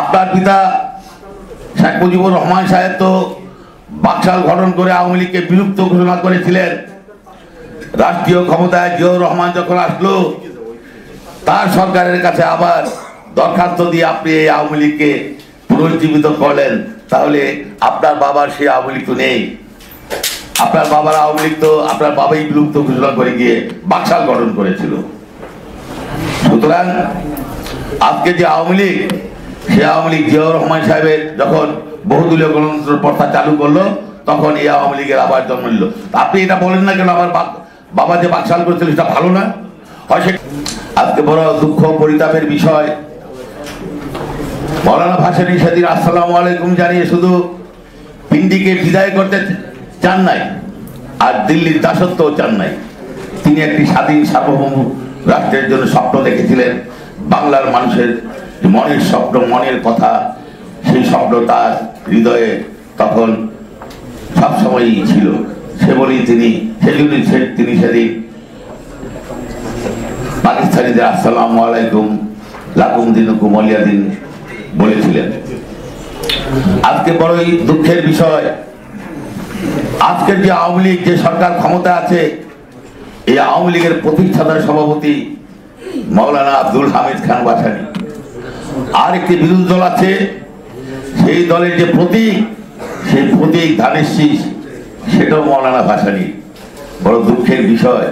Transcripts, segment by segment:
আপনার পিতা শেখ মুজিবুর রহমান সাহেব তো বাকশাল গঠন করে আওয়ামী লীগকে বিলুপ্ত ঘোষণা করেছিলেন। রাষ্ট্রীয় ক্ষমতায় জিয়াউর রহমান যখন আসলো, তার সরকারের কাছে আবার দরখাস্ত দিয়ে আপনি এই আওয়ামী লীগকে পুনর্জীবিত করলেন। তাহলে আপনার বাবার সেই আওয়ামী লীগ তো নেই। আপনার বাবার আওয়ামী লীগ তো আপনার বাবাই বিলুপ্ত ঘোষণা করে গিয়ে বাকশাল গঠন করেছিল। সুতরাং আজকে যে আওয়ামী লীগ সে আওয়ামী লীগ জিয়াউর রহমান সাহেবের যখন বহুদলীয় গণতন্ত্র প্রথা চালু করল, তখন এই আওয়ামী লীগের আবার জন্ম নিল। আপনি এটা বলেন না কেন? আমার বাবা যে বাকশাল করেছিল, সেটা ভালো না? হয় আজকে বড় দুঃখ পরিতাপের বিষয়। মৌলানা ভাসানী সেদিন আসসালামু আলাইকুম জানিয়ে শুধু পিন্ডিকে বিদায় করতে চান নাই, আর দিল্লির দাসত্বও চান নাই। তিনি একটি স্বাধীন সার্বভৌম রাষ্ট্রের জন্য স্বপ্ন দেখেছিলেন, বাংলার মানুষের মনের স্বপ্ন, মনের কথা, সেই স্বপ্ন তার হৃদয়ে তখন সবসময়ই ছিল। সে বলেই তিনি সেজন্যই সে- তিনি সেদিন পাকিস্তানিদের আসসালামু আলাইকুম, লাকুম দিনুকুম দিন বলেছিলেন। আজকে বড়ই দুঃখের বিষয়। আজকের যে আওয়ামী লীগ, যে সরকার ক্ষমতা আছে, এই আওয়ামী লীগের প্রতিষ্ঠাতা সভাপতি মৌলানা আব্দুল হামিদ খান বাসানি। আর একটি বিরোধী দল আছে। সেই দলের যে প্রতীক, সেই প্রতীক ধানের শীষ, সেটাও মৌলানা ভাসানি। বড় দুঃখের বিষয়।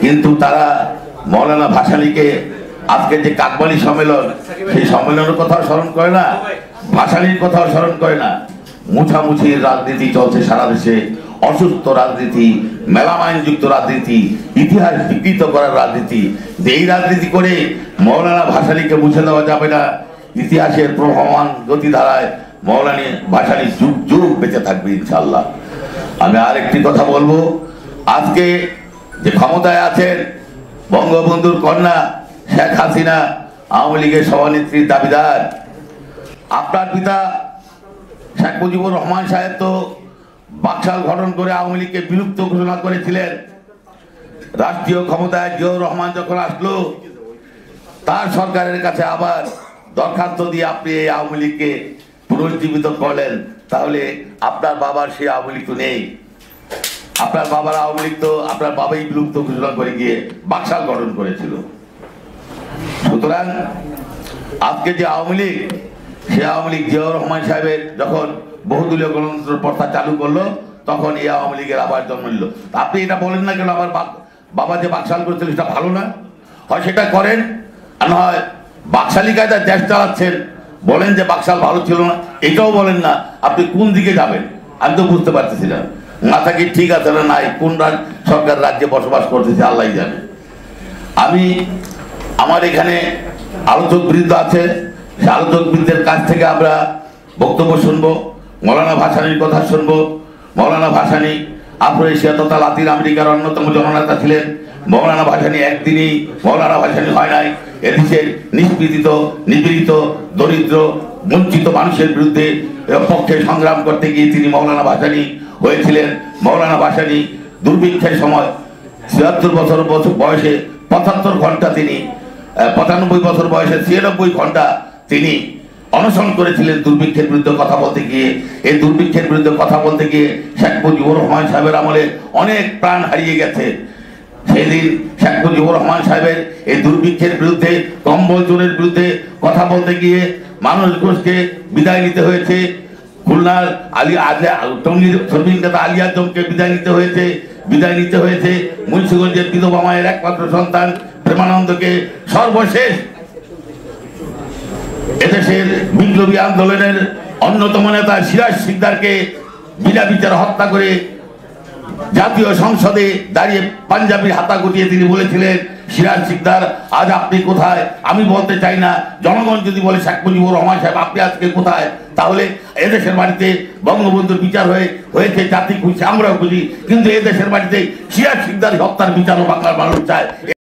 কিন্তু তারা মৌলানা ভাসানিকে আজকে যে কাকবালি সম্মেলন, সেই সম্মেলনের কথাও স্মরণ করে না, ভাসানির কথাও স্মরণ করে না। মুছামুছির রাজনীতি চলছে সারা দেশে। অসুস্থ রাজনীতি মেলামাইনযুক্ত রাজনীতি, ইতিহাস বিকৃত করার রাজনীতি এই রাজনীতি করে মৌলানা ভাসানিকে মুছে দেওয়া যাবে না, ইতিহাসের প্রবহমান গতিধারায় মৌলানি ভাসানি যুগ যুগ বেঁচে থাকবে ইনশাল্লাহ আমি আরেকটি কথা বলব, আজকে যে ক্ষমতায় আছেন বঙ্গবন্ধুর কন্যা শেখ হাসিনা, আওয়ামী লীগের সভানেত্রীর দাবিদার, আপনার পিতা শেখ মুজিবুর রহমান সাহেব তো বাকশাল গঠন করে আওয়ামী লীগকে বিলুপ্ত ঘোষণা করেছিলেন। রাষ্ট্রীয় ক্ষমতায় জিয়াউর রহমান যখন আসলো, তার সরকারের কাছে আবার দরখাস্ত দিয়ে আপনি এই আওয়ামী লীগকে পুনর্জীবিত করলেন। তাহলে আপনার বাবার সেই আওয়ামী লীগ তো নেই। আপনার বাবার আওয়ামী লীগ তো আপনার বাবাই বিলুপ্ত ঘোষণা করে গিয়ে বাকশাল গঠন করেছিল। সুতরাং আজকে যে আওয়ামী লীগ সে আওয়ামী লীগ জিয়াউর রহমান সাহেবের যখন বহুদলীয় গণতন্ত্র প্রথা চালু করল, তখন এই আওয়ামী লীগের আবার জন্ম নিল। আপনি এটা বলেন না কেন? আমার বাবা যে বাকশাল করেছিল, সেটা ভালো না। হয় সেটা করেন, আর না হয় বাকশালী কায়দায় দেশ চালাচ্ছেন, বলেন যে বাকশাল ভালো ছিল না। এটাও বলেন না, আপনি কোন দিকে যাবেন? আমি তো বুঝতে পারতেছি না। মাথা কি ঠিক আছে না নাই, কোন সরকার রাজ্যে বসবাস করতেছে আল্লাহ জানে। আমি আমার এখানে আলোচক বৃদ্ধ আছে সে আলোচক কাছ থেকে আমরা বক্তব্য শুনব, মৌলানা ভাসানির কথা শুনব। মৌলানা ভাসানি আফ্রো এশিয়া তথা লাতিন আমেরিকার অন্যতম জননেতা ছিলেন। মৌলানা ভাসানি একদিনই, মৌলানা ভাসানি হয় নাই। এদেশের নিষ্পীড়িত, নিপীড়িত, দরিদ্র, বঞ্চিত মানুষের বিরুদ্ধে পক্ষে সংগ্রাম করতে গিয়ে তিনি মৌলানা ভাসানি হয়েছিলেন। মৌলানা ভাসানি দুর্ভিক্ষের সময় ছিয়াত্তর বছর বয়সে পঁচাত্তর ঘণ্টা তিনি পঁচানব্বই বছর বয়সে ছিয়ানব্বই ঘণ্টা তিনি অনশন করেছিলেন দুর্ভিক্ষের বিরুদ্ধে কথা বলতে গিয়ে। এই দুর্ভিক্ষের বিরুদ্ধে কথা বলতে গিয়ে শেখ মুজিবুর রহমান সাহেবের আমলে অনেক প্রাণ হারিয়ে গেছে। সেদিন শেখ মুজিবুর রহমান সাহেবের এই দুর্ভিক্ষের বিরুদ্ধে, কম্বল চোরের বিরুদ্ধে কথা বলতে গিয়ে মানুষ ঘোষকে বিদায় নিতে হয়েছে। খুলনার আলী শ্রমিক নেতা আলিয়া জমকে বিদায় নিতে হয়েছে, বিদায় নিতে হয়েছে। মুন্সিগঞ্জের বিধবা মায়ের একমাত্র সন্তান প্রেমানন্দকে সর্বশেষ এদেশের বিপ্লবী আন্দোলনের অন্যতম নেতা সিরাজ সিকদারকে বিনা বিচার হত্যা করে জাতীয় সংসদে দাঁড়িয়ে পাঞ্জাবির হাতা গুটিয়ে তিনি বলেছিলেন, সিরাজ সিকদার, আজ আপনি কোথায়? আমি বলতে চাই না। জনগণ যদি বলে, শেখ মুজিবুর রহমান সাহেব, আপনি আজকে কোথায়? তাহলে এদেশের বাড়িতে বঙ্গবন্ধুর বিচার হয়ে, হয়েছে, জাতি খুশি আমরাও খুশি কিন্তু এদেশের বাড়িতে সিরাজ সিকদার হত্যার বিচারও বাংলার মানুষ চায়।